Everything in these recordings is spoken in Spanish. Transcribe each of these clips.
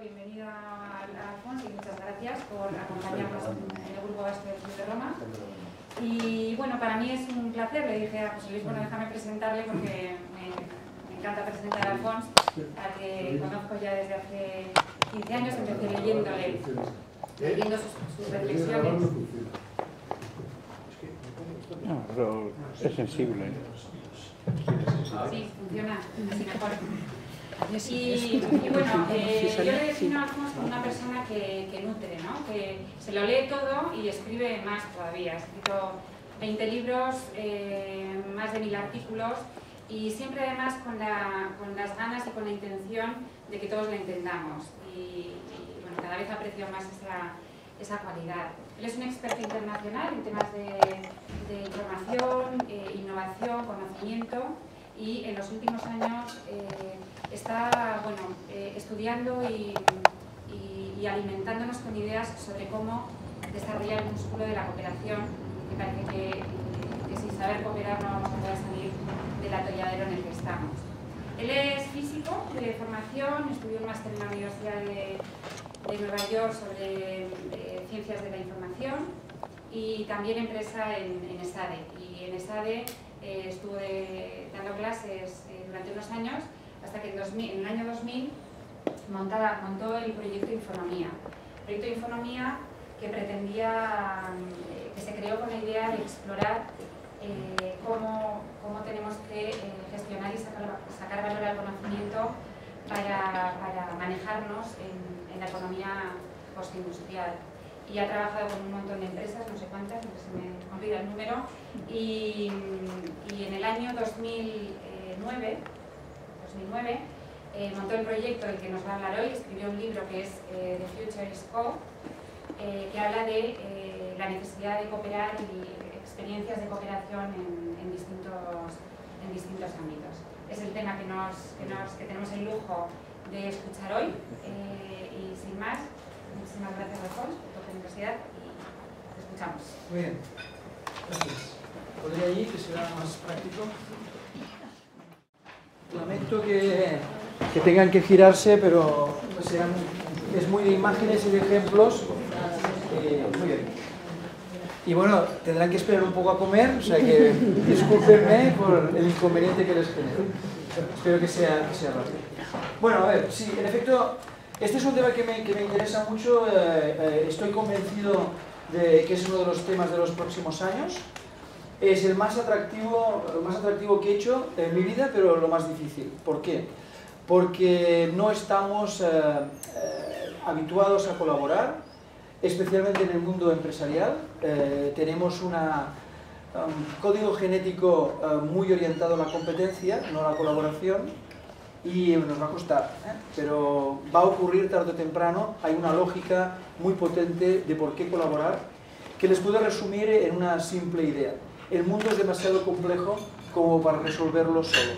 bienvenida al Alfonso y muchas gracias por acompañarnos en el Grupo Vasco del Club de Roma. Y bueno, para mí es un placer, le dije a José Luis, bueno, déjame presentarle porque me, encanta presentar a Alfonso, a que conozco ya desde hace 15 años, empecé leyéndole, leyendo sus, sus reflexiones. No, pero es sensible. Sí, funciona así mejor. Y, y bueno, eh, yo le defino a Alfonso como una persona que, que, nutre, ¿no? que se lo lee todo y escribe más todavía. Ha escrito 20 libros, eh, más de mil artículos y siempre además con, la, con, las ganas y con la intención de que todos lo entendamos. Y, y bueno, cada vez aprecio más esa, esa cualidad. Él es un experto internacional en temas de, de información, eh, innovación, conocimiento y en los últimos años eh, está bueno, eh, estudiando y, y, y, alimentándonos con ideas sobre cómo desarrollar el músculo de la cooperación. Me parece que, que, sin saber cooperar no vamos a poder salir del atolladero en el que estamos. Él es físico de formación, estudió un máster en la Universidad de, de Nueva York sobre eh, ciencias de la información y también empresa en, en ESADE. Y en ESADE eh, estuve dando clases eh, durante unos años hasta que en, 2000, en el año 2000 montada, montó el proyecto Infonomía. El proyecto Infonomía que pretendía, eh, que se creó con la idea de explorar eh, cómo, cómo, tenemos que eh, gestionar y sacar, sacar, valor al conocimiento para, para manejarnos en, en, la economía postindustrial. Y ha trabajado con un montón de empresas, no sé cuántas, no se me el número, y, en el año 2009 2009, eh, montó el proyecto del que nos va a hablar hoy, escribió un libro que es eh, The Future is Co, eh, que habla de eh, la necesidad de cooperar y experiencias de cooperación en, distintos, en distintos ámbitos. Es el tema que, nos, que, nos, que tenemos el lujo de escuchar hoy y sin más, muchísimas gracias Alfonso por tu generosidad y te escuchamos. Muy bien, gracias. ¿Podría ir, que será más práctico? Lamento que, que, tengan que girarse, pero sean, es muy de imágenes y de ejemplos. Eh, muy bien. Y bueno, tendrán que esperar un poco a comer, o sea que discúlpenme por el inconveniente que les genero. Espero que sea, que sea rápido. Bueno, a ver, sí, en efecto, este es un tema que me, que me interesa mucho. Eh, eh, estoy convencido de que es uno de los temas de los próximos años es el más atractivo, más atractivo que he hecho en mi vida, pero lo más difícil. ¿Por qué? Porque no estamos eh, eh, habituados a colaborar, especialmente en el mundo empresarial. Eh, tenemos un um, código genético muy orientado a la competencia, no a la colaboración, y nos va a costar, pero va a ocurrir tarde o temprano. Hay una lógica muy potente de por qué colaborar, que les puedo resumir en una simple idea el mundo es demasiado complejo como para resolverlo solo.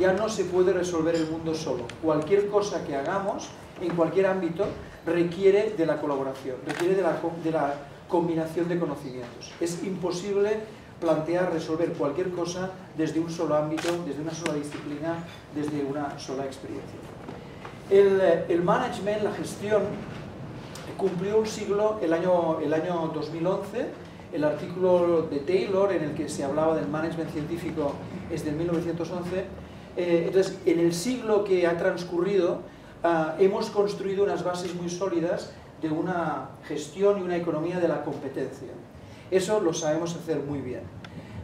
Ya no se puede resolver el mundo solo. Cualquier cosa que hagamos, en cualquier ámbito, requiere de la colaboración, requiere de la, de la combinación de conocimientos. Es imposible plantear, resolver cualquier cosa desde un solo ámbito, desde una sola disciplina, desde una sola experiencia. El, el management, la gestión, cumplió un siglo el año, el año 2011 el artículo de Taylor en el que se hablaba del management científico es del 1911. Eh, entonces, en el siglo que ha transcurrido, uh, hemos construido unas bases muy sólidas de una gestión y una economía de la competencia. Eso lo sabemos hacer muy bien.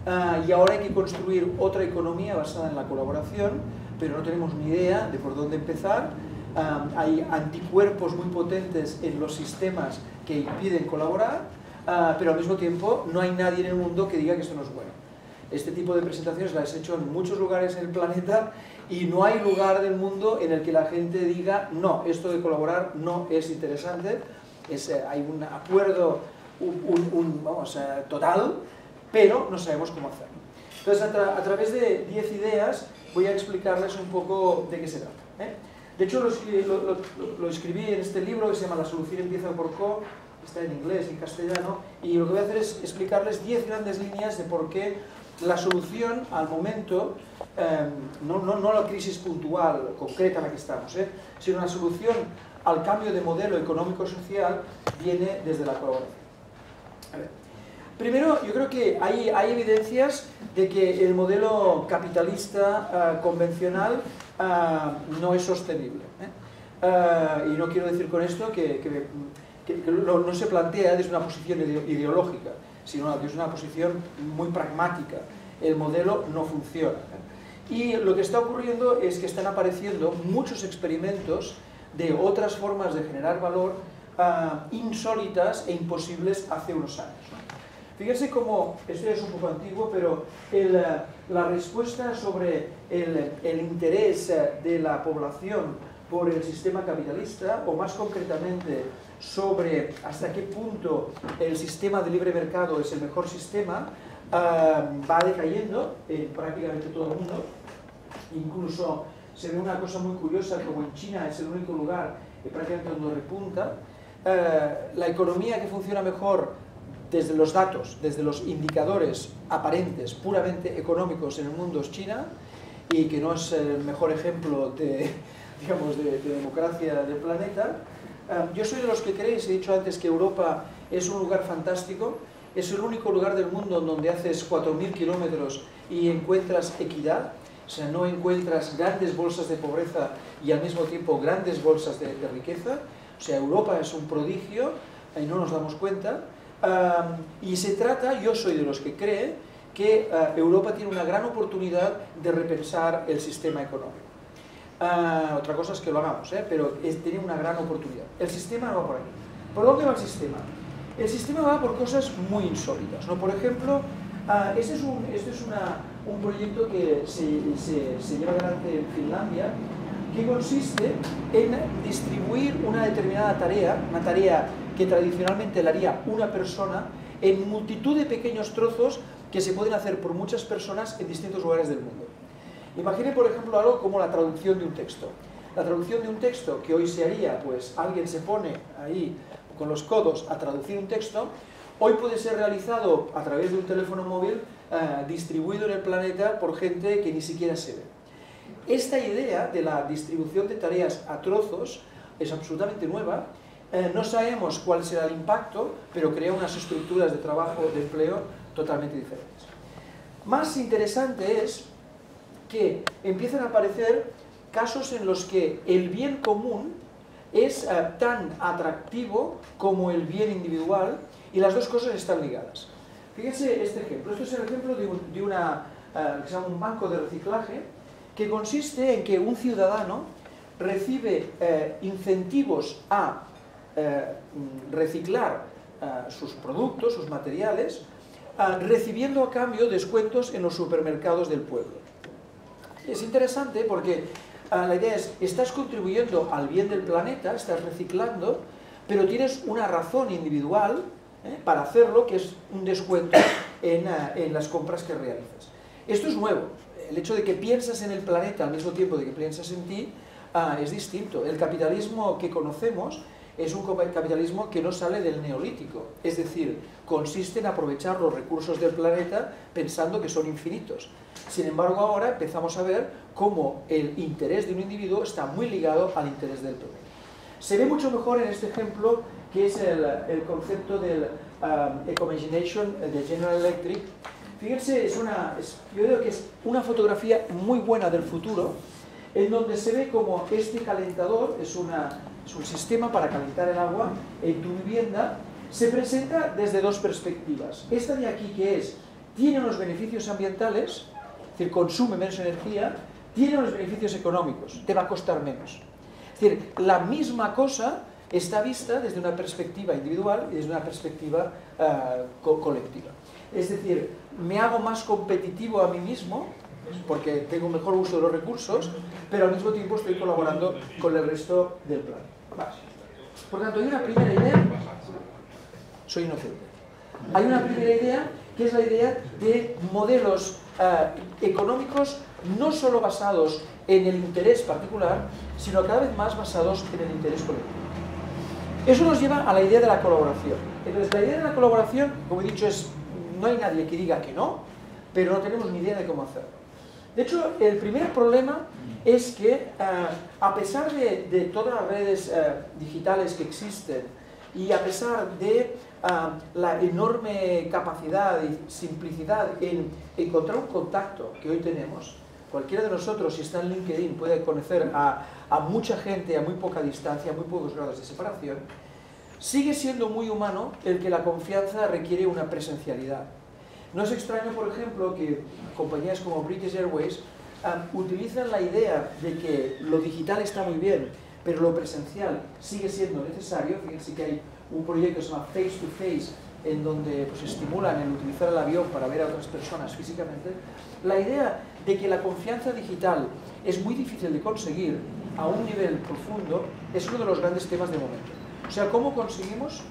Uh, y ahora hay que construir otra economía basada en la colaboración, pero no tenemos ni idea de por dónde empezar. Uh, hay anticuerpos muy potentes en los sistemas que impiden colaborar uh, pero al mismo tiempo no hay nadie en el mundo que diga que esto no es bueno. Este tipo de presentaciones las he hecho en muchos lugares en el planeta y no hay lugar del mundo en el que la gente diga no, esto de colaborar no es interesante, es, eh, hay un acuerdo un, vamos, eh, total, pero no sabemos cómo hacerlo. Entonces, a, tra a través de 10 ideas voy a explicarles un poco de qué se trata. ¿eh? De hecho, lo, escribí en este libro que se llama La solución empieza por co, está en inglés y castellano, y lo que voy a hacer es explicarles 10 grandes líneas de por qué la solución al momento, eh, no, no, no, la crisis puntual, concreta en la que estamos, eh, sino la solución al cambio de modelo económico-social viene desde la colaboración. Primero, yo creo que hay, hay, evidencias de que el modelo capitalista uh, convencional uh, no es sostenible. ¿eh? Uh, y no quiero decir con esto que, que, que, que lo, no se plantea desde una posición ideológica, sino es una posición muy pragmática. El modelo no funciona. ¿eh? Y lo que está ocurriendo es que están apareciendo muchos experimentos de otras formas de generar valor insólitas e imposibles hace unos años. Fíjense cómo, esto es un poco antiguo, pero el, la respuesta sobre el, el, interés de la población por el sistema capitalista, o más concretamente sobre hasta qué punto el sistema de libre mercado es el mejor sistema, uh, va decayendo en prácticamente todo el mundo. Incluso se ve una cosa muy curiosa, como en China es el único lugar que prácticamente donde repunta, uh, la economía que funciona mejor desde los datos, desde los indicadores aparentes, puramente económicos en el mundo es China y que no es el mejor ejemplo de, digamos, de, de democracia del planeta. Um, yo soy de los que creéis, he dicho antes que Europa es un lugar fantástico, es el único lugar del mundo donde haces 4.000 kilómetros y encuentras equidad, o sea, no encuentras grandes bolsas de pobreza y al mismo tiempo grandes bolsas de, de riqueza, o sea, Europa es un prodigio y no nos damos cuenta, y se trata, yo soy de los que cree, que uh, Europa tiene una gran oportunidad de repensar el sistema económico. Uh, otra cosa es que lo hagamos, ¿eh? pero es, tiene una gran oportunidad. El sistema no va por aquí. ¿Por dónde va el sistema? El sistema va por cosas muy insólitas. ¿no? Por ejemplo, este es, un, este es una, un proyecto que se, se, se lleva adelante en Finlandia, que consiste en distribuir una determinada tarea, una tarea que tradicionalmente la haría una persona en multitud de pequeños trozos que se pueden hacer por muchas personas en distintos lugares del mundo. Imagine, por ejemplo, algo como la traducción de un texto. La traducción de un texto que hoy se haría, pues alguien se pone ahí con los codos a traducir un texto, hoy puede ser realizado a través de un teléfono móvil eh, distribuido en el planeta por gente que ni siquiera se ve. Esta idea de la distribución de tareas a trozos es absolutamente nueva eh, no sabemos cuál será el impacto, pero crea unas estructuras de trabajo, de empleo totalmente diferentes. Más interesante es que empiezan a aparecer casos en los que el bien común es eh, tan atractivo como el bien individual y las dos cosas están ligadas. Fíjense este ejemplo. Esto es el ejemplo de, un, uh, que se llama un banco de reciclaje que consiste en que un ciudadano recibe eh, incentivos a eh, reciclar eh, sus productos, sus materiales, eh, recibiendo a cambio descuentos en los supermercados del pueblo. Es interesante porque la idea es, estás contribuyendo al bien del planeta, estás reciclando, pero tienes una razón individual para hacerlo, que es un descuento en, en, las compras que realizas. Esto es nuevo. El hecho de que piensas en el planeta al mismo tiempo de que piensas en ti uh, es distinto. El capitalismo que conocemos es un capitalismo que no sale del neolítico, es decir, consiste en aprovechar los recursos del planeta pensando que son infinitos. Sin embargo, ahora empezamos a ver cómo el interés de un individuo está muy ligado al interés del planeta. Se ve mucho mejor en este ejemplo que es el, el concepto del um, Ecomagination de General Electric. Fíjense, es una, es, yo creo que es una fotografía muy buena del futuro, en donde se ve como este calentador es es un sistema para calentar el agua en tu vivienda, se presenta desde dos perspectivas. Esta de aquí que es, tiene unos beneficios ambientales, es decir, consume menos energía, tiene unos beneficios económicos, te va a costar menos. Es decir, la misma cosa está vista desde una perspectiva individual y desde una perspectiva co colectiva. Es decir, me hago más competitivo a mí mismo porque tengo mejor uso de los recursos, pero al mismo tiempo estoy colaborando con el resto del planeta. Por tanto, hay una primera idea, soy inocente, hay una primera idea que es la idea de modelos uh, económicos no solo basados en el interés particular, sino cada vez más basados en el interés colectivo. Eso nos lleva a la idea de la colaboración. Entonces, la idea de la colaboración, como he dicho, es no hay nadie que diga que no, pero no tenemos ni idea de cómo hacerlo. De hecho, el primer problema es que eh, a pesar de, todas las redes eh, digitales que existen y a pesar de eh, la enorme capacidad y simplicidad en encontrar un contacto que hoy tenemos, cualquiera de nosotros si está en LinkedIn puede conocer a, a mucha gente a muy poca distancia, a muy pocos grados de separación, sigue siendo muy humano el que la confianza requiere una presencialidad. No es extraño, por ejemplo, que compañías como British Airways utilizan la idea de que lo digital está muy bien, pero lo presencial sigue siendo necesario. Fíjense que hay un proyecto que se llama Face to Face, en donde pues, estimulan el utilizar el avión para ver a otras personas físicamente. La idea de que la confianza digital es muy difícil de conseguir a un nivel profundo es uno de los grandes temas de momento. O sea, ¿cómo conseguimos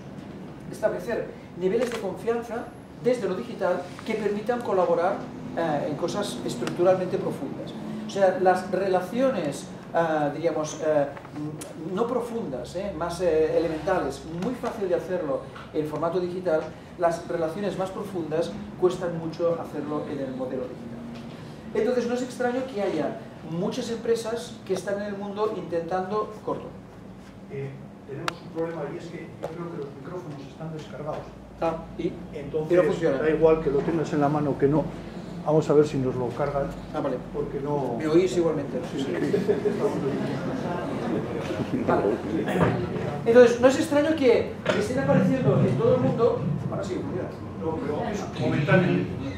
establecer niveles de confianza desde lo digital que permitan colaborar eh, en cosas estructuralmente profundas. O sea, las relaciones, eh, diríamos, eh, no profundas, más elementales, muy fácil de hacerlo en formato digital, las relaciones más profundas cuestan mucho hacerlo en el modelo digital. Entonces no es extraño que haya muchas empresas que están en el mundo intentando corto. Tenemos un problema y es que yo creo que los micrófonos están descargados. Ah, y entonces funciona. da igual que lo tengas en la mano que no. Vamos a ver si nos lo cargan. Ah, vale. Porque no... Me oís igualmente. Sí, sí. Vale. Entonces, no es extraño que estén apareciendo en todo el mundo... Ahora sí, No, pero momentáneamente.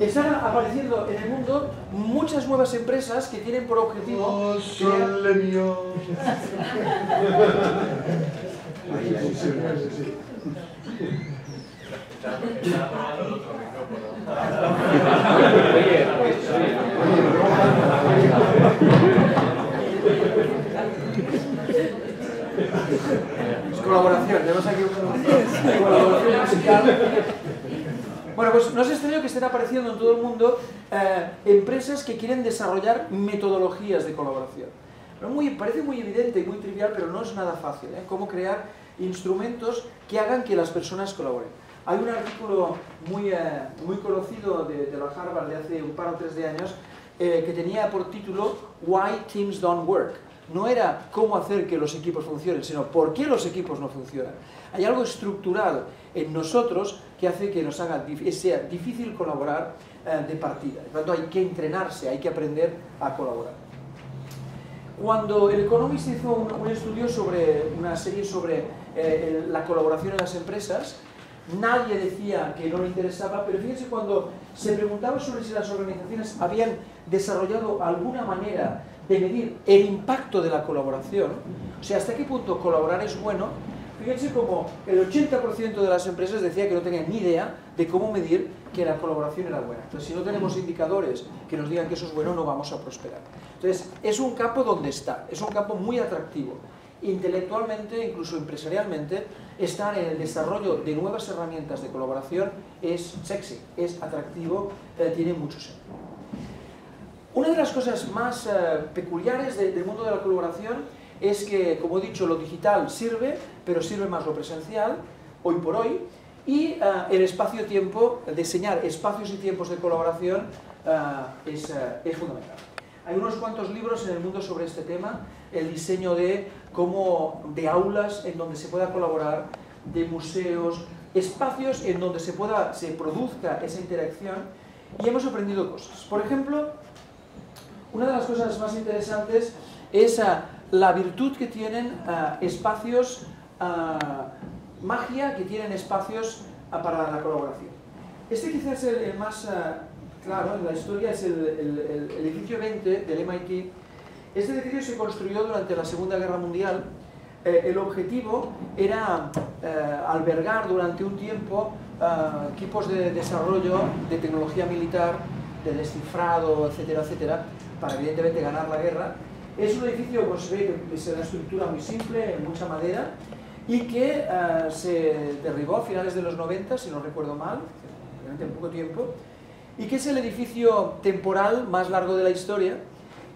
Están apareciendo en el mundo muchas nuevas empresas que tienen por objetivo... Oh, crear... Es colaboración, tenemos aquí una colaboración musical. Bueno, pues no es extraño que estén apareciendo en todo el mundo eh, empresas que quieren desarrollar metodologías de colaboración. parece muy evidente y muy trivial, pero no es nada fácil. ¿eh? Cómo crear instrumentos que hagan que las personas colaboren. Hay un artículo muy, eh, muy conocido de, la Harvard de hace un par o tres de años eh, que tenía por título Why Teams Don't Work. No era cómo hacer que los equipos funcionen, sino por qué los equipos no funcionan. Hay algo estructural en nosotros que hace que nos haga, sea difícil colaborar eh, de partida. Por tanto, hay que entrenarse, hay que aprender a colaborar. Cuando el Economist hizo un, estudio sobre una serie sobre la colaboración en las empresas, nadie decía que no le interesaba, pero fíjense cuando se preguntaba sobre si las organizaciones habían desarrollado alguna manera de medir el impacto de la colaboración, o sea, hasta qué punto colaborar es bueno, fíjense como el 80% de las empresas decía que no tenían ni idea de cómo medir que la colaboración era buena. Entonces, si no tenemos indicadores que nos digan que eso es bueno, no vamos a prosperar. Entonces, es un campo donde está, es un campo muy atractivo intelectualmente, incluso empresarialmente, estar en el desarrollo de nuevas herramientas de colaboración es sexy, es atractivo, eh, tiene mucho sentido. Una de las cosas más eh, peculiares del mundo de la colaboración es que, como he dicho, lo digital sirve, pero sirve más lo presencial, hoy por hoy, y eh, el espacio-tiempo, diseñar espacios y tiempos de colaboración es, es fundamental. Hay unos cuantos libros en el mundo sobre este tema, el diseño de como de aulas en donde se pueda colaborar, de museos, espacios en donde se, pueda, se produzca esa interacción y hemos aprendido cosas. Por ejemplo, una de las cosas más interesantes es la virtud que tienen ah, espacios, ah, magia que tienen espacios para la colaboración. Este quizás es el, más claro en la historia, es el, edificio 20 del MIT este edificio se construyó durante la Segunda Guerra Mundial. Eh, el objetivo era eh, albergar durante un tiempo eh, equipos de desarrollo de tecnología militar, de descifrado, etcétera, etcétera, para evidentemente ganar la guerra. Es un edificio, como se ve, que es una estructura muy simple, mucha madera, y que se derribó a finales de los 90, si no recuerdo mal, realmente en poco tiempo, y que es el edificio temporal más largo de la historia,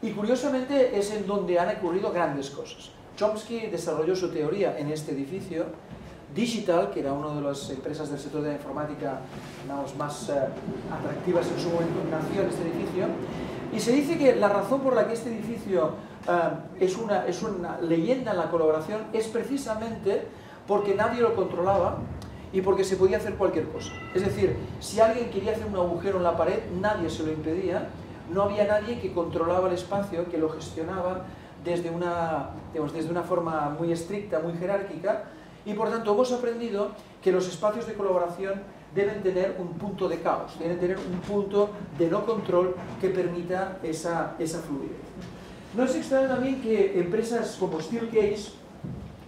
y curiosamente es en donde han ocurrido grandes cosas. Chomsky desarrolló su teoría en este edificio, Digital, que era una de las empresas del sector de la informática más eh, atractivas en su momento, nació en este edificio. Y se dice que la razón por la que este edificio eh, es, una, es una leyenda en la colaboración es precisamente porque nadie lo controlaba y porque se podía hacer cualquier cosa. Es decir, si alguien quería hacer un agujero en la pared, nadie se lo impedía, no había nadie que controlaba el espacio, que lo gestionaba desde una, desde una forma muy estricta, muy jerárquica, y por tanto hemos aprendido que los espacios de colaboración deben tener un punto de caos, deben tener un punto de no control que permita esa, esa fluidez. No es extraño también que empresas como Steelcase,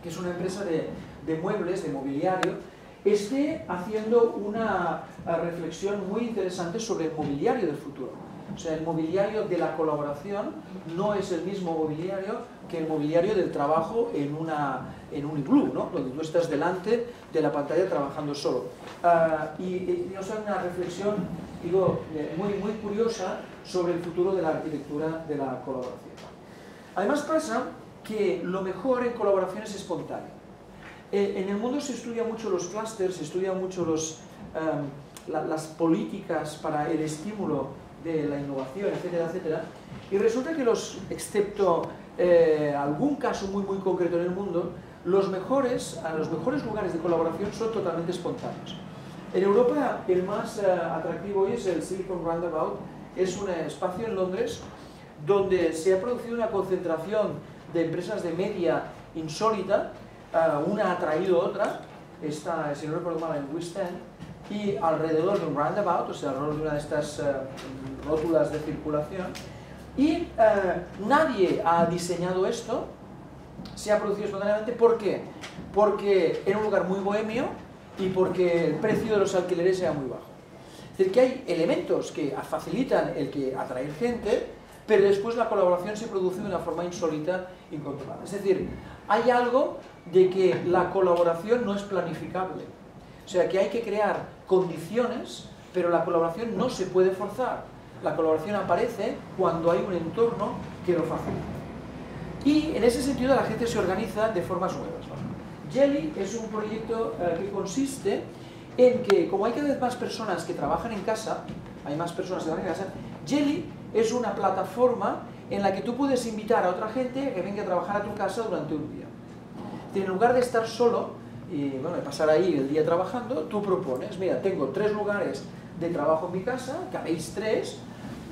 que es una empresa de, de muebles, de mobiliario, esté haciendo una reflexión muy interesante sobre el mobiliario del futuro. O sea, el mobiliario de la colaboración no es el mismo mobiliario que el mobiliario del trabajo en, una, en un iglú, ¿no? donde tú estás delante de la pantalla trabajando solo. Uh, y, nos hace una reflexión digo, eh, muy, muy curiosa sobre el futuro de la arquitectura de la colaboración. Además pasa que lo mejor en colaboración es espontáneo. Eh, en el mundo se estudia mucho los clústeres, se estudia mucho los, um, la, las políticas para el estímulo de la innovación, etcétera, etcétera. Y resulta que los, excepto eh, algún caso muy muy concreto en el mundo, los mejores, los mejores lugares de colaboración son totalmente espontáneos. En Europa el más uh, atractivo es el Silicon Roundabout, es un espacio en Londres donde se ha producido una concentración de empresas de media insólita. Uh, una ha traído otra, está, si no recuerdo mal, en West End, y alrededor de un roundabout, o sea, alrededor de una de estas uh, rótulas de circulación, y uh, nadie ha diseñado esto, se ha producido espontáneamente, ¿por qué? Porque era un lugar muy bohemio y porque el precio de los alquileres era muy bajo. Es decir, que hay elementos que facilitan el que atraer gente, pero después la colaboración se produce de una forma insólita, incontrolada. Es decir, hay algo de que la colaboración no es planificable. O sea, que hay que crear condiciones, pero la colaboración no se puede forzar. La colaboración aparece cuando hay un entorno que lo facilita. Y en ese sentido la gente se organiza de formas nuevas. Jelly es un proyecto eh, que consiste en que, como hay cada vez más personas que trabajan en casa, hay más personas que trabajan en casa, Jelly es una plataforma en la que tú puedes invitar a otra gente a que venga a trabajar a tu casa durante un día. En lugar de estar solo y bueno, pasar ahí el día trabajando, tú propones, mira, tengo tres lugares de trabajo en mi casa, que habéis tres,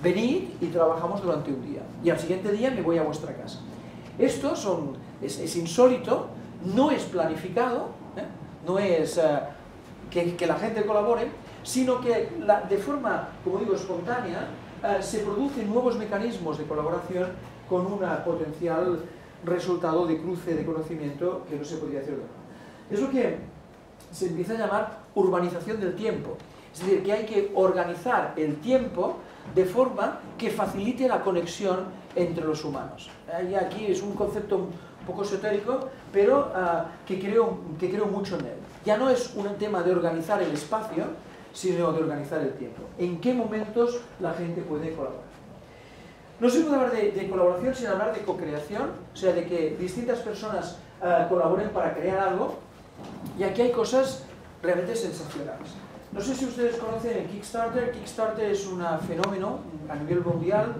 venid y trabajamos durante un día. Y al siguiente día me voy a vuestra casa. Esto es, insólito, no es planificado, ¿eh? no es eh, que, la gente colabore, sino que de forma, como digo, espontánea, eh, se producen nuevos mecanismos de colaboración con un potencial resultado de cruce de conocimiento que no se podría hacer Es lo que se empieza a llamar urbanización del tiempo. Es decir, que hay que organizar el tiempo de forma que facilite la conexión entre los humanos. Y aquí es un concepto un poco esotérico, pero uh, que, creo, que creo mucho en él. Ya no es un tema de organizar el espacio, sino de organizar el tiempo. ¿En qué momentos la gente puede colaborar? No se puede hablar de, colaboración sin hablar de co-creación, o sea, de que distintas personas uh, colaboren para crear algo, y aquí hay cosas realmente sensacionales. No sé si ustedes conocen el Kickstarter, Kickstarter es un fenómeno a nivel mundial.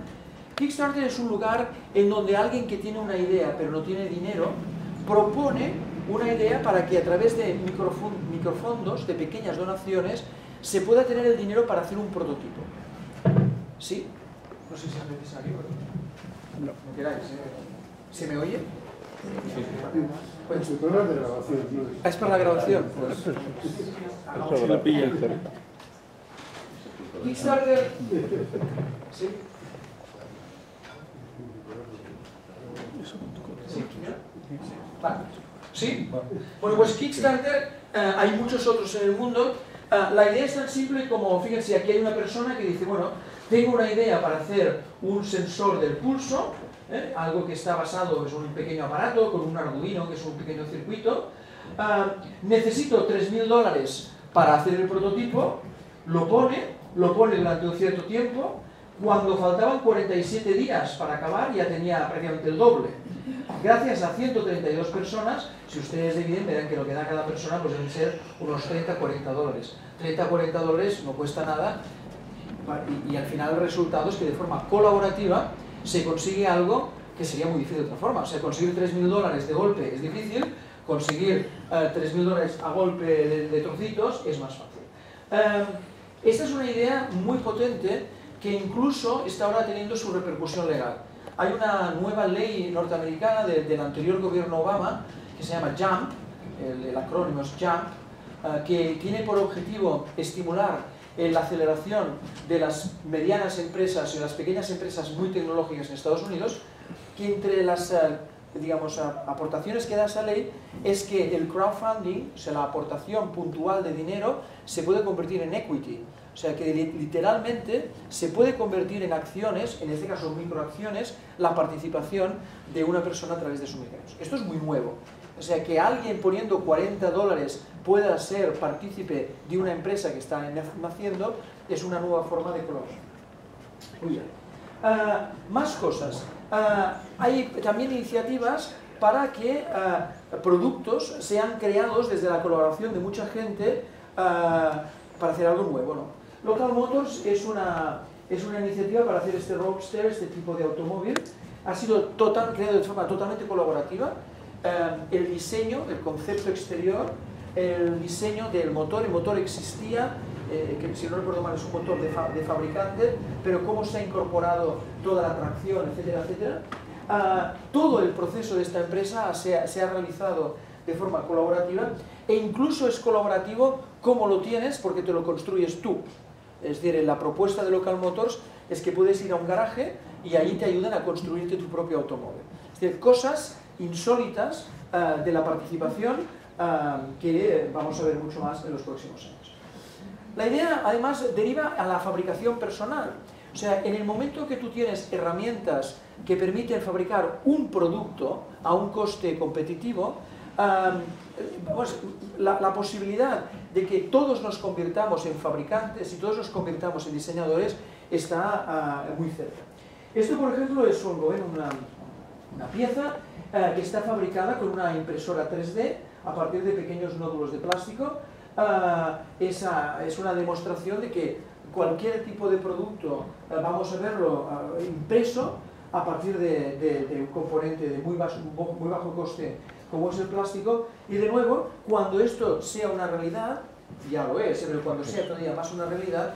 Kickstarter es un lugar en donde alguien que tiene una idea pero no tiene dinero, propone una idea para que a través de microfondos, de pequeñas donaciones, se pueda tener el dinero para hacer un prototipo. ¿Sí? No sé si es necesario. No. ¿Me queráis? ¿Se me oye? Sí. Pues, es para la grabación. Ah, es para la grabación. Pues. Eso lo pilla. Kickstarter. ¿Sí? ¿Sí? Vale. ¿Sí? Bueno, pues Kickstarter, eh, hay muchos otros en el mundo Ah, la idea es tan simple como, fíjense, aquí hay una persona que dice, bueno, tengo una idea para hacer un sensor del pulso, ¿eh? algo que está basado, es un pequeño aparato con un arduino, que es un pequeño circuito, uh, necesito 3.000 dólares para hacer el prototipo, lo pone, lo pone durante un cierto tiempo, Cuando faltaban 47 días para acabar, ya tenía prácticamente el doble. Gracias a 132 personas, si ustedes dividen, verán que lo que da cada persona pues deben ser unos 30-40 dólares. 30-40 dólares no cuesta nada y al final el resultado es que de forma colaborativa se consigue algo que sería muy difícil de otra forma. O sea, conseguir 3.000 dólares de golpe es difícil, conseguir eh, 3.000 dólares a golpe de, de, trocitos es más fácil. Eh, esta es una idea muy potente que incluso está ahora teniendo su repercusión legal. Hay una nueva ley norteamericana de, del anterior gobierno Obama que se llama JAMP, el, acrónimo es JAMP, eh, que tiene por objetivo estimular la aceleración de las medianas empresas y las pequeñas empresas muy tecnológicas en Estados Unidos, que entre las eh, digamos, aportaciones que da esa ley es que el crowdfunding, o sea, la aportación puntual de dinero, se puede convertir en equity. O sea, que literalmente se puede convertir en acciones, en este caso microacciones, la participación de una persona a través de sus micros. Esto es muy nuevo. O sea, que alguien poniendo 40 dólares pueda ser partícipe de una empresa que está naciendo es una nueva forma de bien. Uh, más cosas. Uh, hay también iniciativas para que uh, productos sean creados desde la colaboración de mucha gente para hacer algo nuevo. ¿no? Local Motors es una, es una iniciativa para hacer este Roadster, este tipo de automóvil. Ha sido total, creado de forma totalmente colaborativa. El diseño, el concepto exterior, el diseño del motor, el motor existía, eh, que si no recuerdo mal es un motor de, fa de, fabricante, pero cómo se ha incorporado toda la tracción, etcétera, etcétera. Uh, todo el proceso de esta empresa se ha, se ha, realizado de forma colaborativa e incluso es colaborativo como lo tienes porque te lo construyes tú. Es decir, la propuesta de Local Motors es que puedes ir a un garaje y ahí te ayudan a construirte tu propio automóvil. Es decir, cosas insólitas uh, de la participación que vamos a ver mucho más en los próximos años. La idea, además, deriva a la fabricación personal. O sea, en el momento que tú tienes herramientas que permiten fabricar un producto a un coste competitivo, vamos, la, posibilidad de que todos nos convirtamos en fabricantes y todos nos convirtamos en diseñadores está muy cerca. Esto, por ejemplo, es un, una, una pieza uh, que está fabricada con una impresora 3D a partir de pequeños nódulos de plástico. Uh, esa es una demostración de que cualquier tipo de producto uh, vamos a verlo impreso a partir de, de, de, un componente de muy bajo, muy bajo coste como es el plástico y de nuevo cuando esto sea una realidad ya lo es, pero cuando sea todavía más una realidad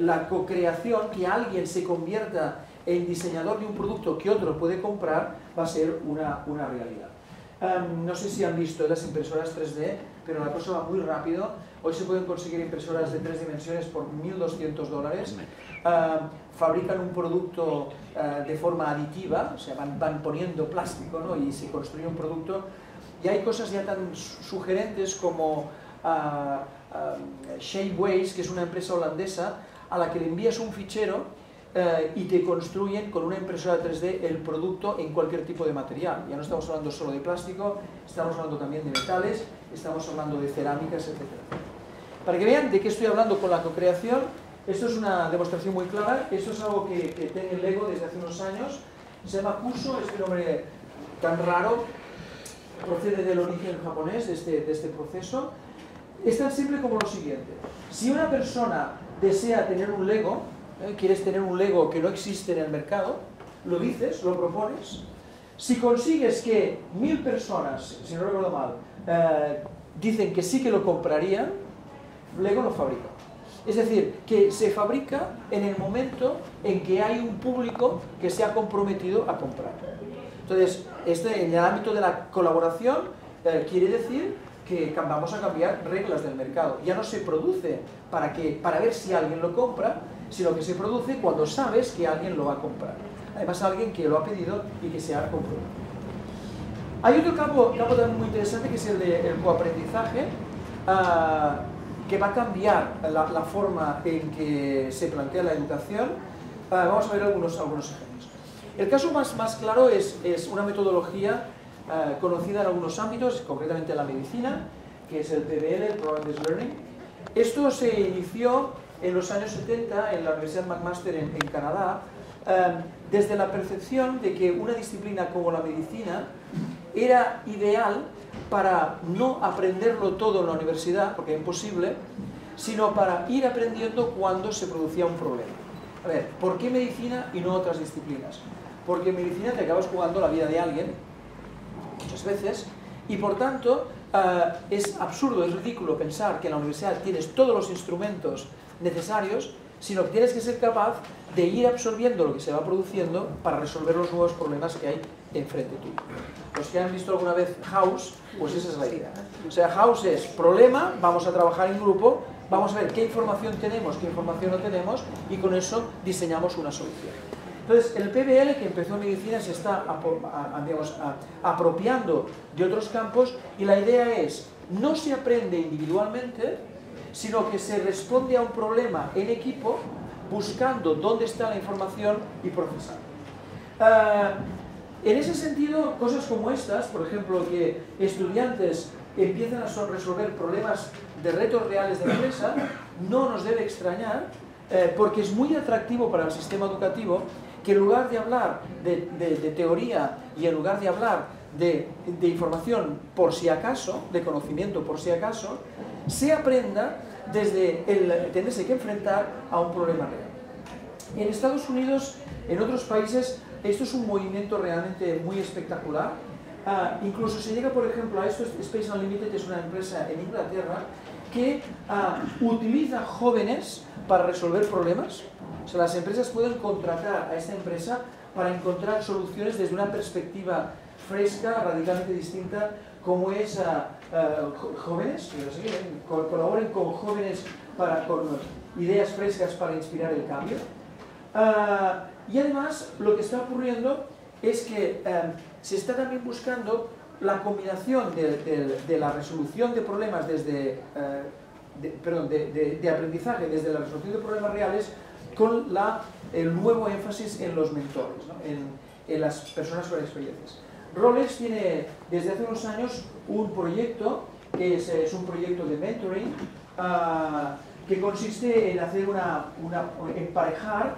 la co-creación, que alguien se convierta en diseñador de un producto que otro puede comprar va a ser una, una realidad Um, no sé si han visto las impresoras 3D, pero la cosa va muy rápido. Hoy se pueden conseguir impresoras de tres dimensiones por 1.200 dólares. Uh, fabrican un producto uh, de forma aditiva, o sea, van, van poniendo plástico ¿no? y se construye un producto. Y hay cosas ya tan sugerentes como uh, Shapeways, que es una empresa holandesa, a la que le envías un fichero eh, y te construyen con una impresora 3D el producto en cualquier tipo de material. Ya no estamos hablando solo de plástico, estamos hablando también de metales, estamos hablando de cerámicas, etc. Para que vean de qué estoy hablando con la co-creación, esto es una demostración muy clara, esto es algo que, que tiene Lego desde hace unos años, se llama Kuso, este nombre tan raro, procede del origen japonés de este, de este proceso, es tan simple como lo siguiente. Si una persona desea tener un Lego. Quieres tener un Lego que no existe en el mercado, lo dices, lo propones. Si consigues que mil personas, si no recuerdo mal, eh, dicen que sí que lo comprarían, Lego lo fabrica. Es decir, que se fabrica en el momento en que hay un público que se ha comprometido a comprar. Entonces, este, en el ámbito de la colaboración, eh, quiere decir que vamos a cambiar reglas del mercado. Ya no se produce para, que, para ver si alguien lo compra, sino que se produce cuando sabes que alguien lo va a comprar. Además, alguien que lo ha pedido y que se ha comprado. Hay otro campo, campo también muy interesante que es el de, coaprendizaje, uh, que va a cambiar la, la, forma en que se plantea la educación. Uh, vamos a ver algunos, algunos ejemplos. El caso más, más claro es, es una metodología uh, conocida en algunos ámbitos, concretamente en la medicina, que es el PBL, el Project Learning. Esto se inició en los años 70 en la Universidad McMaster en, Canadá, eh, desde la percepción de que una disciplina como la medicina era ideal para no aprenderlo todo en la universidad, porque es imposible, sino para ir aprendiendo cuando se producía un problema. A ver, ¿por qué medicina y no otras disciplinas? Porque en medicina te acabas jugando la vida de alguien, muchas veces, y por tanto eh, es absurdo, es ridículo pensar que en la universidad tienes todos los instrumentos necesarios, sino que tienes que ser capaz de ir absorbiendo lo que se va produciendo para resolver los nuevos problemas que hay enfrente tuyo. Los que han visto alguna vez House, pues esa es la idea. O sea, House es problema, vamos a trabajar en grupo, vamos a ver qué información tenemos, qué información no tenemos, y con eso diseñamos una solución. Entonces, el PBL que empezó en medicina se está digamos, apropiando de otros campos y la idea es, no se aprende individualmente, sino que se responde a un problema en equipo buscando dónde está la información y procesando. Ah, en ese sentido, cosas como estas, por ejemplo, que estudiantes empiezan a resolver problemas de retos reales de la empresa, no nos debe extrañar, eh, porque es muy atractivo para el sistema educativo que en lugar de hablar de, teoría y en lugar de hablar de, información por si acaso, de conocimiento por si acaso, se aprenda desde el tenerse que enfrentar a un problema real. En Estados Unidos, en otros países, esto es un movimiento realmente muy espectacular. Ah, incluso se llega, por ejemplo, a esto, Space Unlimited es una empresa en Inglaterra que ah, utiliza jóvenes para resolver problemas. O sea, las empresas pueden contratar a esta empresa para encontrar soluciones desde una perspectiva fresca, radicalmente distinta, como es a ah, jóvenes, que colaboren con jóvenes para, con ideas frescas para inspirar el cambio. Y además lo que está ocurriendo es que em, se está también buscando la combinación de, la resolución de problemas desde, eh, perdón, de, aprendizaje desde la resolución de problemas reales con la, el nuevo énfasis en los mentores, en, las personas con experiencias. Rolex tiene desde hace unos años un proyecto que es, un proyecto de mentoring ah, que consiste en hacer una, emparejar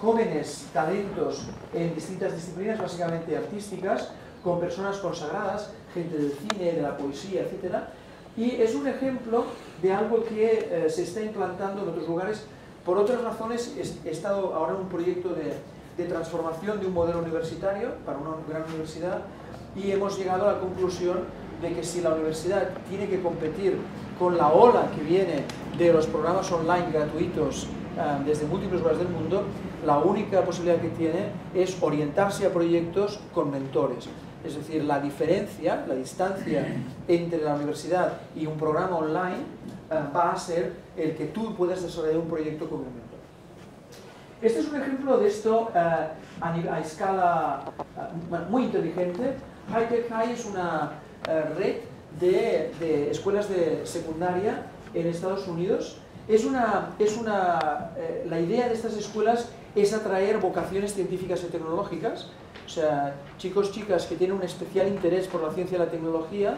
jóvenes talentos en distintas disciplinas, básicamente artísticas, con personas consagradas, gente del cine, de la poesía, etc. Y es un ejemplo de algo que eh, se está implantando en otros lugares. Por otras razones, he estado ahora en un proyecto de, de transformación de un modelo universitario para una gran universidad y hemos llegado a la conclusión de que si la universidad tiene que competir con la ola que viene de los programas online gratuitos eh, desde múltiples lugares del mundo, la única posibilidad que tiene es orientarse a proyectos con mentores. Es decir, la diferencia, la distancia entre la universidad y un programa online va a ser el que tú puedas desarrollar un proyecto con un mentor. Este es un ejemplo de esto eh, a, escala muy inteligente. High Tech High es una red de, de escuelas de secundaria en Estados Unidos es una, es una, la idea de estas escuelas es atraer vocaciones científicas y tecnológicas, o sea, chicos, chicas que tienen un especial interés por la ciencia y la tecnología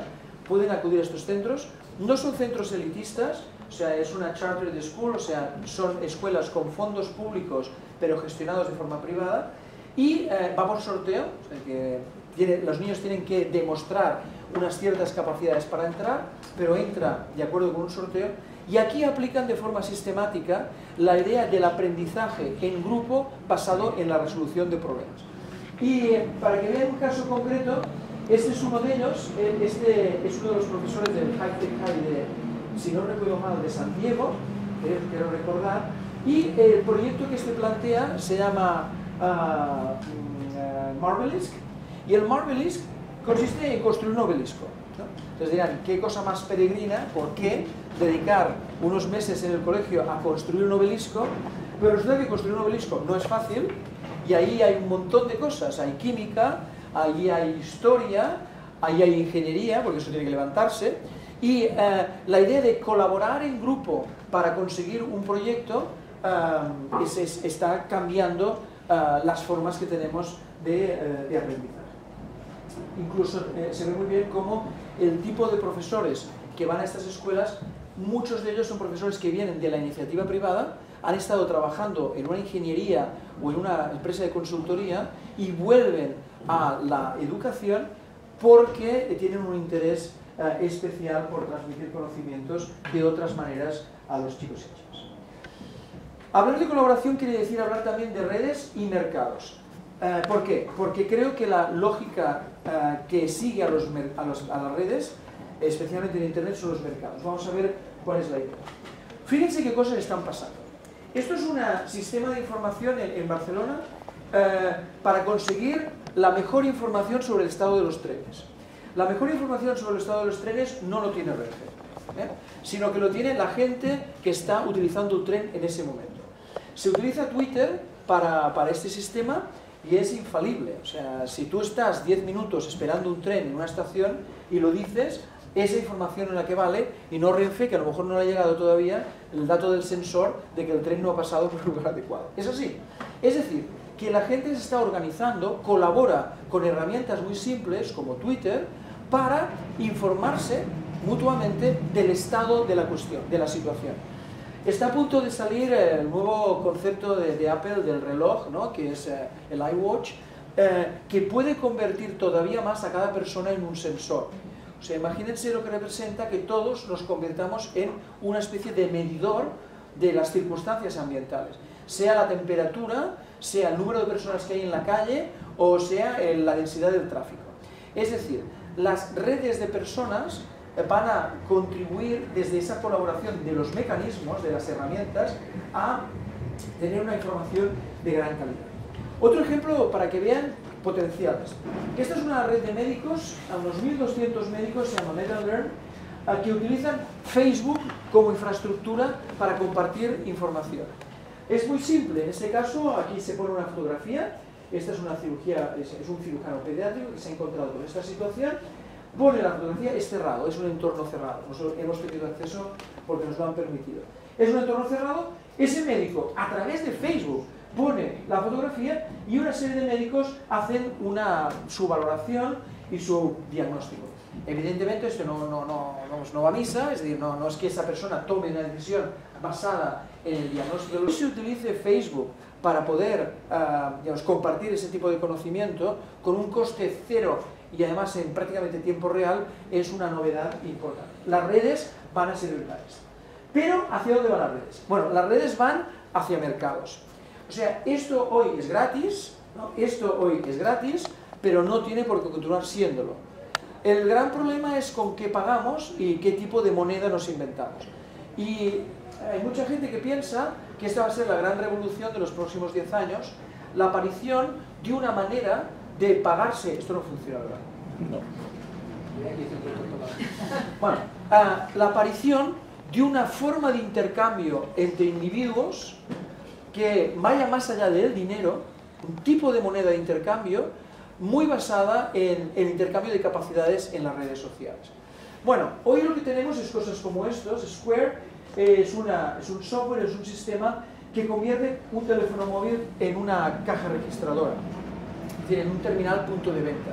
pueden acudir a estos centros. No son centros elitistas, o sea, es una chartered school, o sea, son escuelas con fondos públicos pero gestionados de forma privada y eh, va por sorteo, o sea, los niños tienen que demostrar unas ciertas capacidades para entrar, pero entra de acuerdo con un sorteo y aquí aplican de forma sistemática la idea del aprendizaje en grupo basado en la resolución de problemas. Y eh, para que vean un caso concreto, este es uno de ellos, eh, este es uno de los profesores del High Tech High de, si no recuerdo mal, de San Diego, quiero recordar, y el proyecto que este plantea se llama uh, Marvelisk, y el Marvelisk consiste en construir un obelisco. Entonces dirán, ¿qué cosa más peregrina? ¿Por qué dedicar unos meses en el colegio a construir un obelisco? Pero resulta que construir un obelisco no es fácil y ahí hay un montón de cosas. Hay química, ahí hay historia, ahí hay ingeniería, porque eso tiene que levantarse. Y eh, la idea de colaborar en grupo para conseguir un proyecto eh, está cambiando eh, las formas que tenemos de, de aprendizaje. Incluso se ve muy bien cómo el tipo de profesores que van a estas escuelas muchos de ellos son profesores que vienen de la iniciativa privada, han estado trabajando en una ingeniería o en una empresa de consultoría y vuelven a la educación porque tienen un interés eh, especial por transmitir conocimientos de otras maneras a los chicos y chicas. Hablar de colaboración quiere decir hablar también de redes y mercados. Eh, ¿Por qué? Porque creo que la lógica eh, que sigue a, los, a, los, a las redes, especialmente en Internet, son los mercados. Vamos a ver cuál es la idea. Fíjense qué cosas están pasando. Esto es un sistema de información en, Barcelona para conseguir la mejor información sobre el estado de los trenes. La mejor información sobre el estado de los trenes no lo tiene Renfe, ¿eh? sino que lo tiene la gente que está utilizando el tren en ese momento. Se utiliza Twitter para, para este sistema y es infalible. O sea, si tú estás 10 minutos esperando un tren en una estación y lo dices, esa información en la que vale y no Renfe, que a lo mejor no le ha llegado todavía el dato del sensor de que el tren no ha pasado por el lugar adecuado. Es así. Es decir, que la gente se está organizando, colabora con herramientas muy simples como Twitter para informarse mutuamente del estado de la cuestión, de la situación. Está a punto de salir el nuevo concepto de, Apple del reloj, ¿no? que es eh, el iWatch, eh, que puede convertir todavía más a cada persona en un sensor. O sea, imagínense lo que representa que todos nos convirtamos en una especie de medidor de las circunstancias ambientales, sea la temperatura, sea el número de personas que hay en la calle o sea la densidad del tráfico. Es decir, las redes de personas van a contribuir desde esa colaboración de los mecanismos, de las herramientas, a tener una información de gran calidad. Otro ejemplo para que vean potenciales. Esta es una red de médicos, a unos 1.200 médicos, se llama MetaLearn, que utilizan Facebook como infraestructura para compartir información. Es muy simple, en este caso aquí se pone una fotografía, esta es una cirugía, es, un cirujano pediátrico que se ha encontrado con esta situación, pone la fotografía, es cerrado, es un entorno cerrado, nosotros hemos tenido acceso porque nos lo han permitido. Es un entorno cerrado, ese médico a través de Facebook pone la fotografía y una serie de médicos hacen una, su valoración y su diagnóstico. Evidentemente esto no, no, no, no, va a misa, es decir, no, no es que esa persona tome una decisión basada en el diagnóstico. Si se utilice Facebook para poder digamos, compartir ese tipo de conocimiento con un coste cero y además en prácticamente tiempo real es una novedad importante. Las redes van a ser virtuales. Pero ¿hacia dónde van las redes? Bueno, las redes van hacia mercados. O sea, esto hoy es gratis, esto hoy es gratis, pero no tiene por qué continuar siéndolo. El gran problema es con qué pagamos y qué tipo de moneda nos inventamos. Y hay mucha gente que piensa que esta va a ser la gran revolución de los próximos 10 años, la aparición de una manera de pagarse... Esto no funciona, ¿verdad? No. Bueno, ah, la aparición de una forma de intercambio entre individuos que vaya más allá del dinero, un tipo de moneda de intercambio muy basada en el intercambio de capacidades en las redes sociales. Bueno, hoy lo que tenemos es cosas como estos. Square es, es un software, es un sistema que convierte un teléfono móvil en una caja registradora, es decir, en un terminal punto de venta.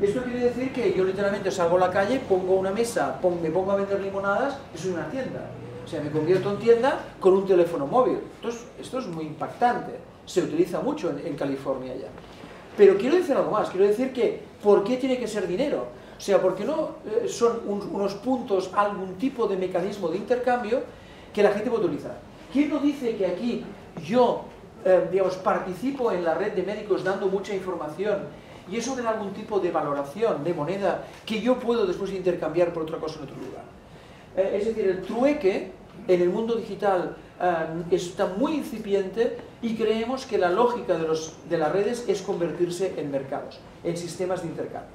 Esto quiere decir que yo literalmente salgo a la calle, pongo una mesa, me pongo a vender limonadas soy una tienda. O sea, me convierto en tienda con un teléfono móvil. Entonces, esto es muy impactante. Se utiliza mucho en, California ya. Pero quiero decir algo más. Quiero decir que, ¿por qué tiene que ser dinero? O sea, porque no eh, son unos puntos, algún tipo de mecanismo de intercambio que la gente puede utilizar. ¿Quién no dice que aquí yo, eh, digamos, participo en la red de médicos dando mucha información y eso me da algún tipo de valoración, de moneda, que yo puedo después intercambiar por otra cosa en otro lugar? Eh, es decir, el trueque en el mundo digital está muy incipiente y creemos que la lógica de, las redes es convertirse en mercados, en sistemas de intercambio.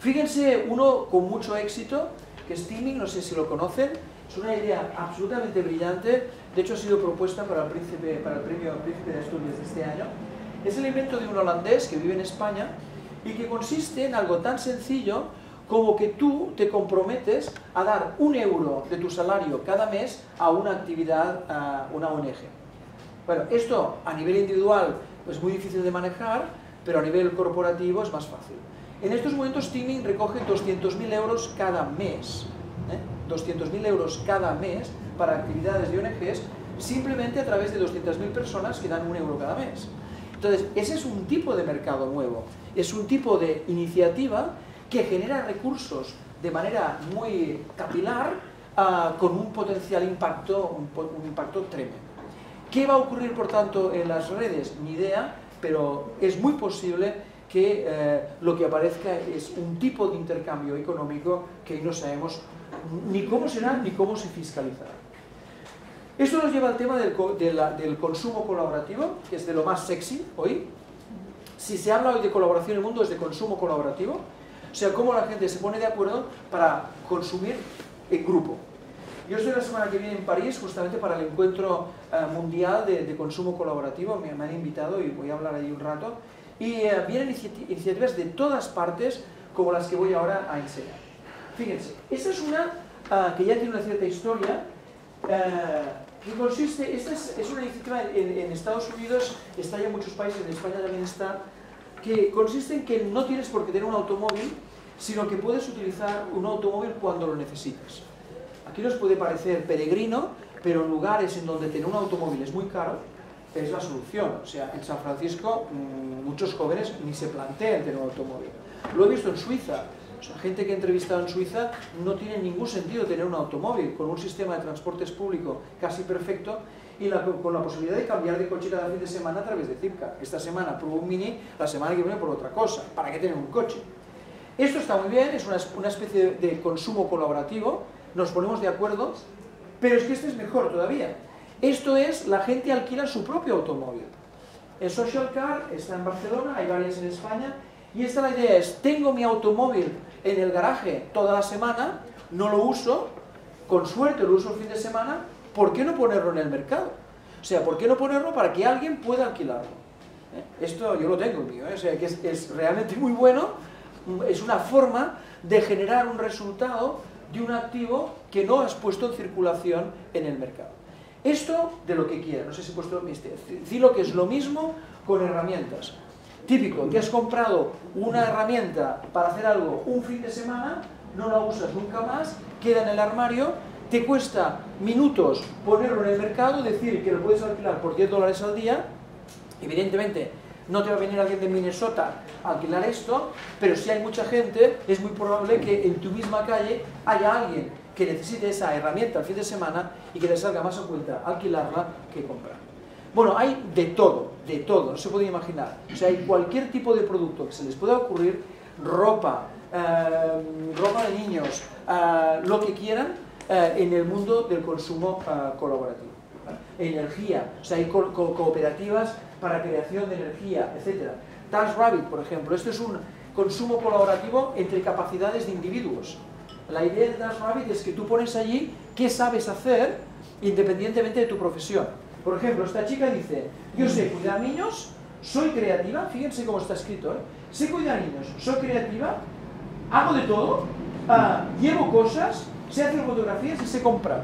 Fíjense uno con mucho éxito, que es Teaming, no sé si lo conocen, es una idea absolutamente brillante, de hecho ha sido propuesta para el, príncipe, para el premio Príncipe de Asturias de este año. Es el invento de un holandés que vive en España y que consiste en algo tan sencillo como que tú te comprometes a dar un euro de tu salario cada mes a una actividad, a una ONG. Bueno, esto a nivel individual es muy difícil de manejar, pero a nivel corporativo es más fácil. En estos momentos Teaming recoge 200.000 euros cada mes. ¿eh? 200.000 euros cada mes para actividades de ONGs simplemente a través de 200.000 personas que dan un euro cada mes. Entonces, ese es un tipo de mercado nuevo, es un tipo de iniciativa que genera recursos de manera muy capilar uh, con un potencial impacto, un, impacto tremendo. ¿Qué va a ocurrir, por tanto, en las redes? Ni idea, pero es muy posible que eh, lo que aparezca es un tipo de intercambio económico que no sabemos ni cómo será ni cómo se fiscalizará. Esto nos lleva al tema del, del, consumo colaborativo, que es de lo más sexy hoy. Si se habla hoy de colaboración en el mundo es de consumo colaborativo, o sea, cómo la gente se pone de acuerdo para consumir en grupo. Yo estoy la semana que viene en París justamente para el encuentro uh, mundial de, de, consumo colaborativo, me, me, han invitado y voy a hablar allí un rato. Y uh, vienen iniciativ iniciativas de todas partes como las que voy ahora a enseñar. Fíjense, esta es una uh, que ya tiene una cierta historia, que consiste, esta es, es una iniciativa en, en, Estados Unidos, está ya en muchos países, en España también está, que consiste en que no tienes por qué tener un automóvil, sino que puedes utilizar un automóvil cuando lo necesitas. Aquí nos puede parecer peregrino, pero lugares en donde tener un automóvil es muy caro, es la solución. O sea, en San Francisco mmm, muchos jóvenes ni se plantean tener un automóvil. Lo he visto en Suiza. O sea, gente que he entrevistado en Suiza no tiene ningún sentido tener un automóvil con un sistema de transportes público casi perfecto y la, con la posibilidad de cambiar de coche cada fin de semana a través de Zipcar. Esta semana pruebo un Mini, la semana que viene por otra cosa. ¿Para qué tener un coche? Esto está muy bien, es una, una especie de, de consumo colaborativo, nos ponemos de acuerdo, pero es que este es mejor todavía. Esto es, la gente alquila su propio automóvil. El Social Car está en Barcelona, hay varias en España, y esta la idea es, tengo mi automóvil en el garaje toda la semana, no lo uso, con suerte lo uso el fin de semana, ¿por qué no ponerlo en el mercado? O sea, ¿por qué no ponerlo para que alguien pueda alquilarlo? ¿Eh? Esto yo lo tengo mío, ¿eh? o sea, que es realmente muy bueno, es una forma de generar un resultado de un activo que no has puesto en circulación en el mercado. Esto de lo que quieras, no sé si he puesto este, decirlo que es lo mismo con herramientas. Típico, que has comprado una herramienta para hacer algo un fin de semana, no la usas nunca más, queda en el armario, te cuesta minutos ponerlo en el mercado, decir que lo puedes alquilar por 10 dólares al día, evidentemente no te va a venir alguien de Minnesota a alquilar esto, pero si hay mucha gente, es muy probable que en tu misma calle haya alguien que necesite esa herramienta el fin de semana y que le salga más a cuenta alquilarla que comprar. Bueno, hay de todo, de todo, no se puede imaginar. O sea, hay cualquier tipo de producto que se les pueda ocurrir, ropa, eh, ropa de niños, eh, lo que quieran, eh, en el mundo del consumo colaborativo. Energía, o sea, hay co co cooperativas para creación de energía, etc. TaskRabbit, por ejemplo, esto es un consumo colaborativo entre capacidades de individuos. La idea de TaskRabbit es que tú pones allí qué sabes hacer independientemente de tu profesión. Por ejemplo, esta chica dice, yo sé cuidar niños, soy creativa, fíjense cómo está escrito, ¿eh? sé cuidar niños, soy creativa, hago de todo, uh, llevo cosas, sé hacer fotografías y sé comprar.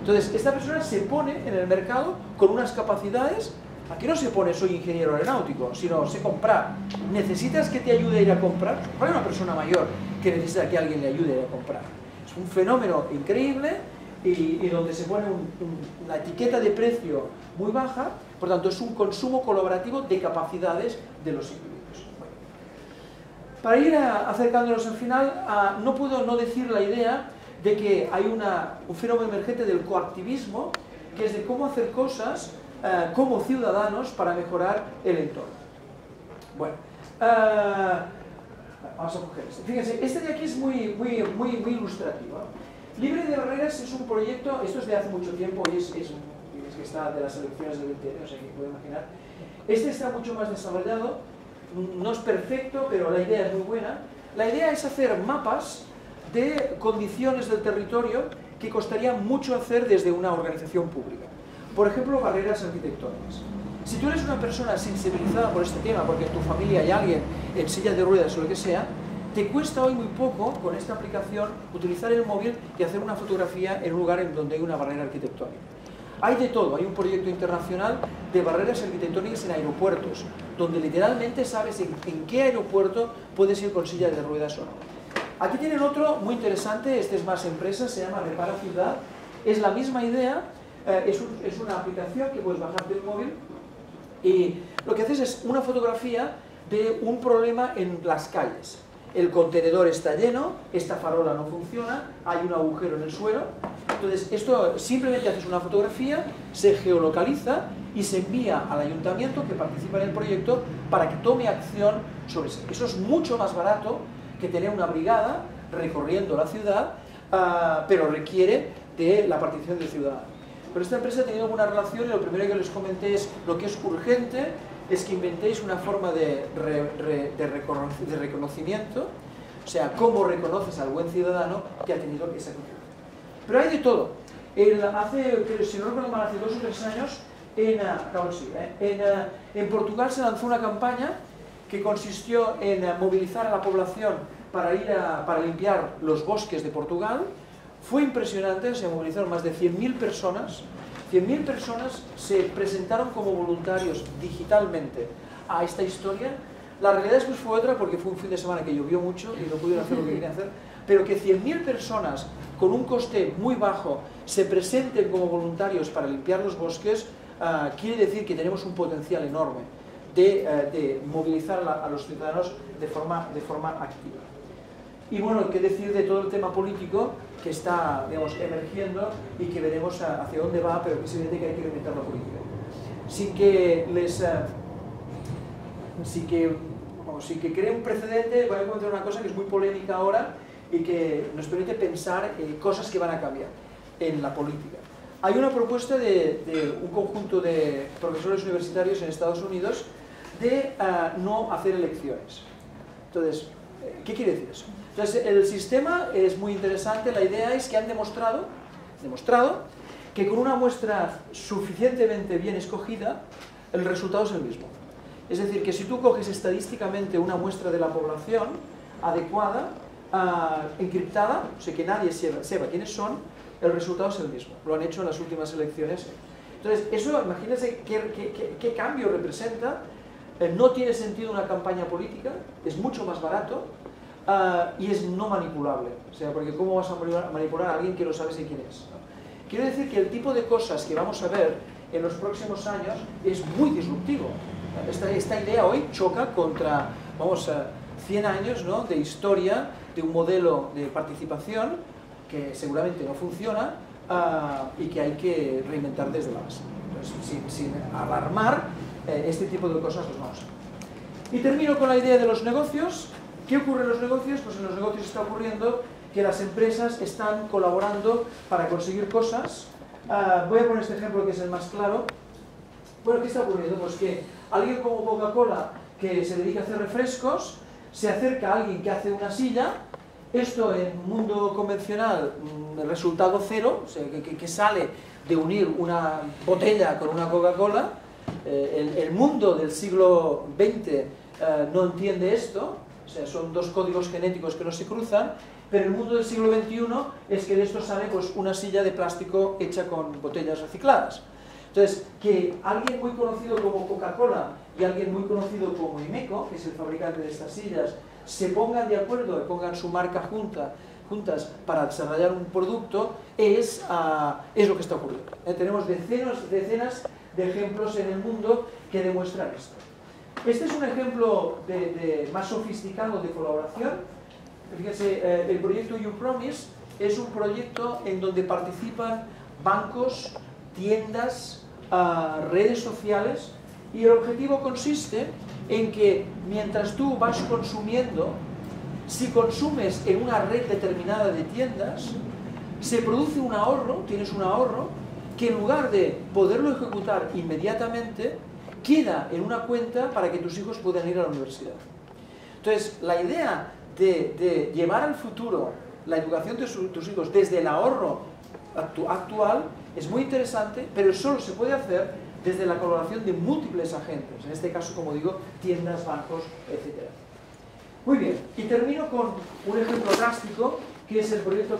Entonces, esta persona se pone en el mercado con unas capacidades Aquí no se pone soy ingeniero aeronáutico, sino sé comprar. ¿Necesitas que te ayude a ir a comprar? Hay una persona mayor que necesita que alguien le ayude a comprar. Es un fenómeno increíble y, donde se pone un, un, una etiqueta de precio muy baja, por tanto es un consumo colaborativo de capacidades de los individuos. Para ir acercándonos al final, a, no puedo no decir la idea de que hay una, un fenómeno emergente del coactivismo, que es de cómo hacer cosas uh, como ciudadanos para mejorar el entorno. Bueno, uh, vamos a coger este. Fíjense, este de aquí es muy, muy, muy, muy ilustrativo. Libre de Barreras es un proyecto, esto es de hace mucho tiempo y es, es, es que está de las elecciones del 20, o sea que puede imaginar. Este está mucho más desarrollado, no es perfecto, pero la idea es muy buena. La idea es hacer mapas de condiciones del territorio que costaría mucho hacer desde una organización pública. Por ejemplo, barreras arquitectónicas. Si tú eres una persona sensibilizada por este tema, porque en tu familia hay alguien en silla de ruedas o lo que sea, te cuesta hoy muy poco con esta aplicación utilizar el móvil y hacer una fotografía en un lugar en donde hay una barrera arquitectónica. Hay de todo, hay un proyecto internacional de barreras arquitectónicas en aeropuertos, donde literalmente sabes en, en qué aeropuerto puedes ir con silla de ruedas o no. Aquí tienen otro muy interesante, este es más empresa, se llama Repara Ciudad. Es la misma idea, eh, es, un- es una aplicación que puedes bajar del móvil y lo que haces es una fotografía de un problema en las calles. El contenedor está lleno, esta farola no funciona, hay un agujero en el suelo. Entonces, esto simplemente haces una fotografía, se geolocaliza y se envía al ayuntamiento que participa en el proyecto para que tome acción sobre eso. Eso es mucho más barato que tener una brigada recorriendo la ciudad, ah, pero requiere de la participación del ciudadano. Pero esta empresa ha tenido alguna relación y lo primero que les comenté es lo que es urgente es que inventéis una forma de, re- re- de recono- de reconocimiento, o sea, cómo reconoces al buen ciudadano que ha tenido esa confianza. Pero hay de todo. Hace, si no recuerdo mal, hace dos o tres años, en, ¿eh? en, en Portugal se lanzó una campaña que consistió en movilizar a la población para ir a, para limpiar los bosques de Portugal. Fue impresionante, se movilizaron más de 100.000 personas. 100.000 personas se presentaron como voluntarios digitalmente a esta historia. La realidad después fue otra porque fue un fin de semana que llovió mucho y no pudieron hacer lo que querían hacer, pero que 100.000 personas con un coste muy bajo se presenten como voluntarios para limpiar los bosques, ah, quiere decir que tenemos un potencial enorme de, eh, de movilizar a, a los ciudadanos de forma, de forma activa. Y bueno, qué decir de todo el tema político que está, digamos, emergiendo y que veremos hacia dónde va, pero que es evidente que hay que reinventar la política. Sin que les... eh, sin que, vamos, sin que cree un precedente, voy a comentar una cosa que es muy polémica ahora y que nos permite pensar eh, cosas que van a cambiar en la política. Hay una propuesta de, un conjunto de profesores universitarios en Estados Unidos de ah, no hacer elecciones. Entonces, eh, ¿qué quiere decir eso? Entonces, el sistema es muy interesante, la idea es que han demostrado, demostrado que con una muestra suficientemente bien escogida, el resultado es el mismo. Es decir, que si tú coges estadísticamente una muestra de la población adecuada, ah, encriptada, o sea que nadie sepa, quiénes son, el resultado es el mismo. Lo han hecho en las últimas elecciones. Entonces, eso, imagínense qué cambio representa. Eh, no tiene sentido una campaña política, es mucho más barato ah, y es no manipulable. O sea, porque ¿cómo vas a manipular- a alguien que no sabes de quién es? ¿no? Quiero decir que el tipo de cosas que vamos a ver en los próximos años es muy disruptivo. Esta, esta idea hoy choca contra, vamos, a 100 años ¿no? de historia de un modelo de participación que seguramente no funciona ah, y que hay que reinventar desde la base. Entonces, sin, sin alarmar, eh, este tipo de cosas los vamos a ver. Y termino con la idea de los negocios. ¿Qué ocurre en los negocios? Pues en los negocios está ocurriendo que las empresas están colaborando para conseguir cosas. Ah, voy a poner este ejemplo que es el más claro. Bueno, ¿qué está ocurriendo? Pues que alguien como Coca-Cola, que se dedica a hacer refrescos, se acerca a alguien que hace una silla. Esto en mundo convencional, mm, resultado cero, o sea, que- que sale de unir una botella con una Coca-Cola. Eh, el, el mundo del siglo XX eh, no entiende esto, o sea, son dos códigos genéticos que no se cruzan, pero el mundo del siglo XXI es que de esto sale pues, una silla de plástico hecha con botellas recicladas. Entonces, que alguien muy conocido como Coca-Cola y alguien muy conocido como Imeco, que es el fabricante de estas sillas, se pongan de acuerdo y pongan su marca junta, juntas para desarrollar un producto, es, ah, lo que está ocurriendo. Eh, tenemos decenas, decenas de ejemplos en el mundo que demuestran esto. Este es un ejemplo de, más sofisticado de colaboración. Fíjense, eh, el proyecto You Promise es un proyecto en donde participan bancos, tiendas, ah, redes sociales y el objetivo consiste en que mientras tú vas consumiendo, si consumes en una red determinada de tiendas, se produce un ahorro, tienes un ahorro, que en lugar de poderlo ejecutar inmediatamente, queda en una cuenta para que tus hijos puedan ir a la universidad. Entonces, la idea de, llevar al futuro la educación de tus hijos desde el ahorro actu- actual es muy interesante, pero solo se puede hacer desde la colaboración de múltiples agentes, en este caso, como digo, tiendas, bancos, etc. Muy bien, y termino con un ejemplo drástico, que es el proyecto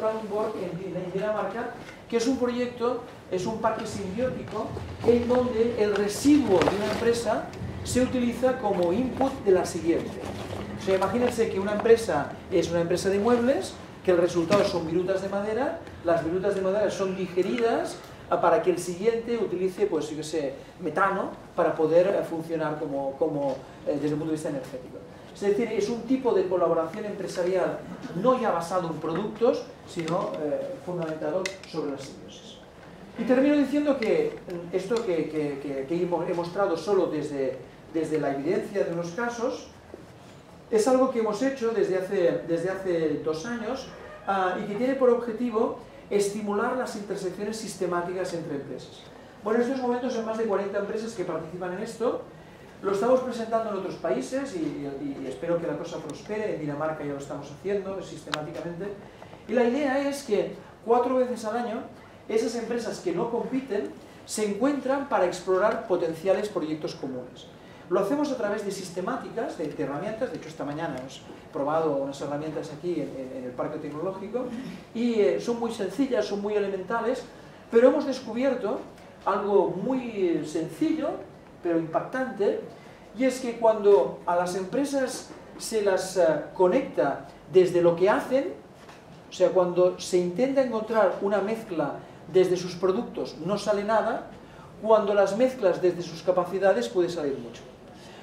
en, en Dinamarca, que es un proyecto, es un parque simbiótico, en donde el residuo de una empresa se utiliza como input de la siguiente. O sea, imagínense que una empresa es una empresa de muebles, que el resultado son virutas de madera, las virutas de madera son digeridas para que el siguiente utilice, pues, yo sé, metano para poder eh, funcionar como, como eh, desde el punto de vista energético. Es decir, es un tipo de colaboración empresarial no ya basado en productos, sino eh, fundamentado sobre la simbiosis. Y termino diciendo que mm, esto que, que, que, he mostrado solo desde, desde la evidencia de unos casos, es algo que hemos hecho desde hace, desde hace dos años uh, y que tiene por objetivo estimular las intersecciones sistemáticas entre empresas. Bueno, en estos momentos hay más de 40 empresas que participan en esto. Lo estamos presentando en otros países y, espero que la cosa prospere. En Dinamarca ya lo estamos haciendo sistemáticamente. Y la idea es que cuatro veces al año esas empresas que no compiten se encuentran para explorar potenciales proyectos comunes. Lo hacemos a través de sistemáticas, de, herramientas, de hecho esta mañana hemos probado unas herramientas aquí en, en el Parque Tecnológico y eh, son muy sencillas, son muy elementales, pero hemos descubierto algo muy sencillo, pero impactante, y es que cuando a las empresas se las uh, conecta desde lo que hacen, o sea, cuando se intenta encontrar una mezcla desde sus productos no sale nada, cuando las mezclas desde sus capacidades puede salir mucho.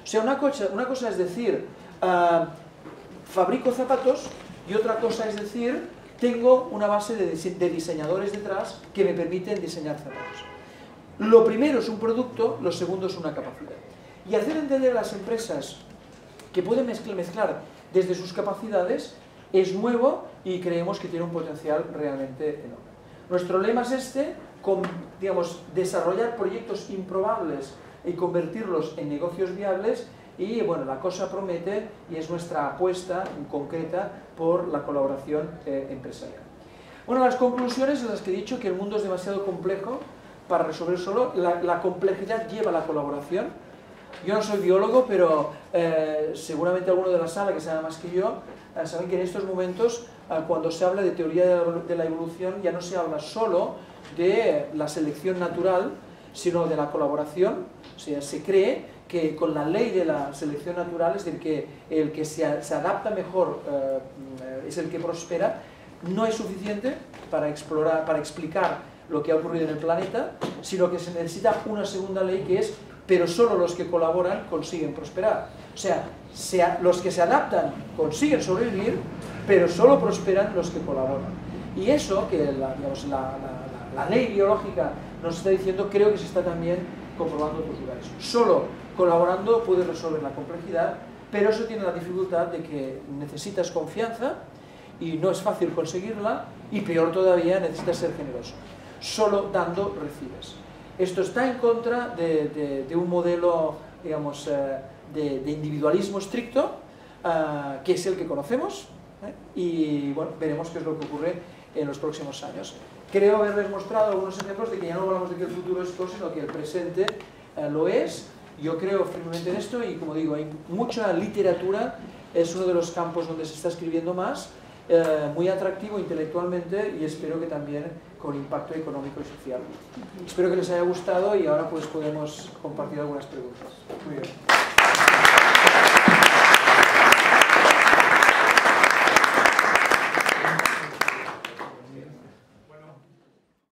O sea, una cosa, una cosa es decir, uh, fabrico zapatos y otra cosa es decir, tengo una base de, de diseñadores detrás que me permiten diseñar zapatos. Lo primero es un producto, lo segundo es una capacidad. Y hacer entender a las empresas que pueden mezclar desde sus capacidades es nuevo y creemos que tiene un potencial realmente enorme. Nuestro lema es este, digamos, desarrollar proyectos improbables y convertirlos en negocios viables y bueno, la cosa promete y es nuestra apuesta concreta por la colaboración eh, empresarial. Bueno, las conclusiones en las que he dicho que el mundo es demasiado complejo para resolver solo, la, la complejidad lleva a la colaboración. Yo no soy biólogo, pero eh, seguramente alguno de la sala que sabe más que yo, eh, saben que en estos momentos, eh, cuando se habla de teoría de la evolución, ya no se habla solo de la selección natural, sino de la colaboración. O sea, se cree que con la ley de la selección natural, es decir, que el que se, se adapta mejor eh, es el que prospera, no es suficiente para, explorar, para explicar lo que ha ocurrido en el planeta, sino que se necesita una segunda ley que es, pero solo los que colaboran consiguen prosperar. O sea, se, los que se adaptan consiguen sobrevivir, pero solo prosperan los que colaboran. Y eso, que la, digamos, la, la, la ley biológica nos está diciendo, creo que se está también comprobando en otros lugares. Solo colaborando puedes resolver la complejidad, pero eso tiene la dificultad de que necesitas confianza y no es fácil conseguirla y peor todavía necesitas ser generoso. Solo dando recibes. Esto está en contra de, de, un modelo, digamos, eh, de, individualismo estricto, uh, que es el que conocemos, ¿eh? y bueno, veremos qué es lo que ocurre en los próximos años. Creo haberles mostrado algunos ejemplos de que ya no hablamos de que el futuro es todo, sino que el presente eh, lo es. Yo creo firmemente en esto y como digo, hay mucha literatura, es uno de los campos donde se está escribiendo más, eh, muy atractivo intelectualmente y espero que también con impacto económico y social. Espero que les haya gustado y ahora pues podemos compartir algunas preguntas. Muy bien.